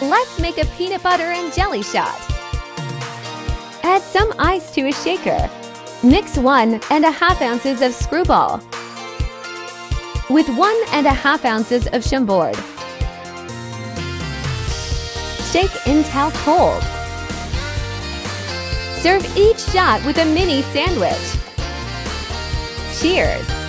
Let's make a peanut butter and jelly shot. Add some ice to a shaker. Mix one and a half ounces of screwball with one and a half ounces of chambord. Shake until cold. Serve each shot with a mini sandwich. Cheers!